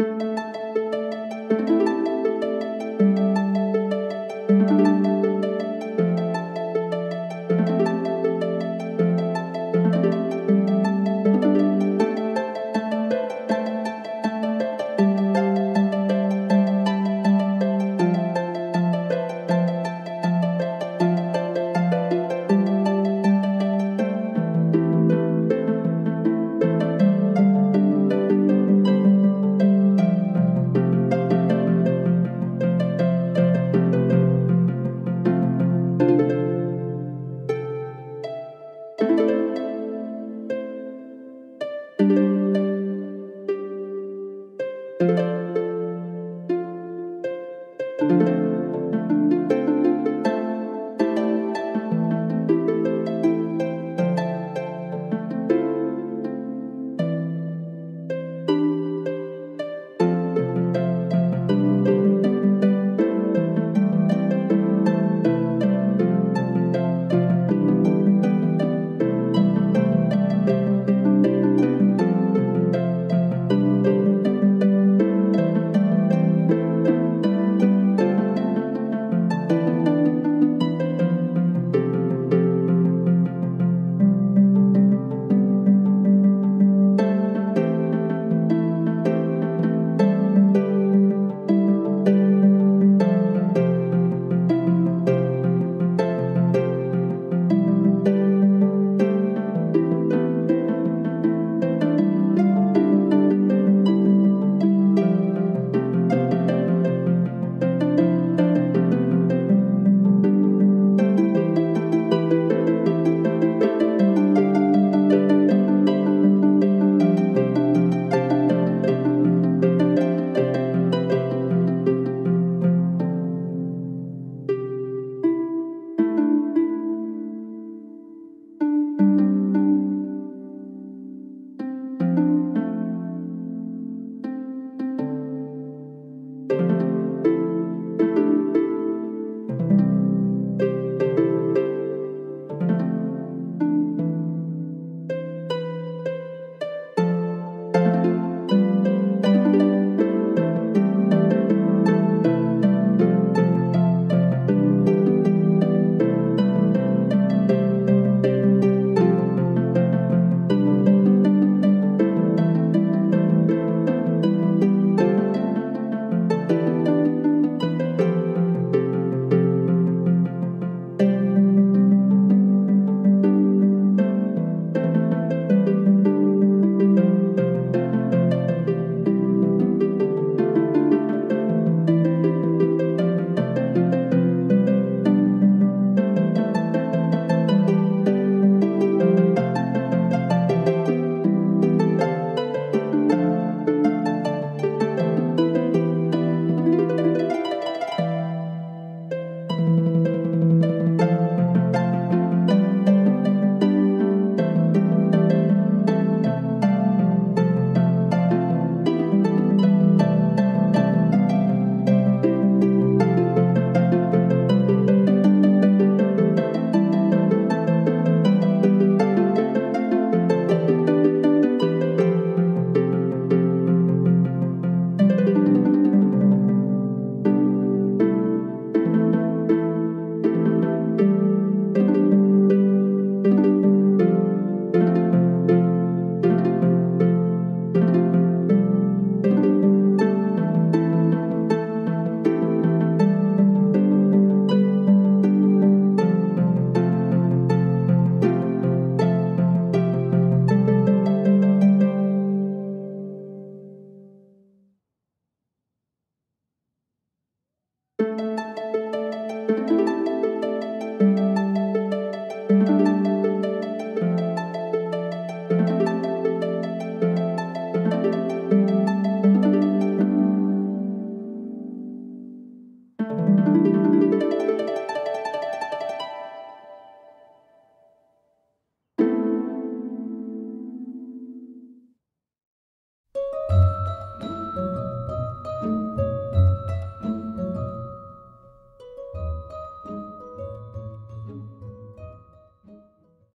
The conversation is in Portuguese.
Música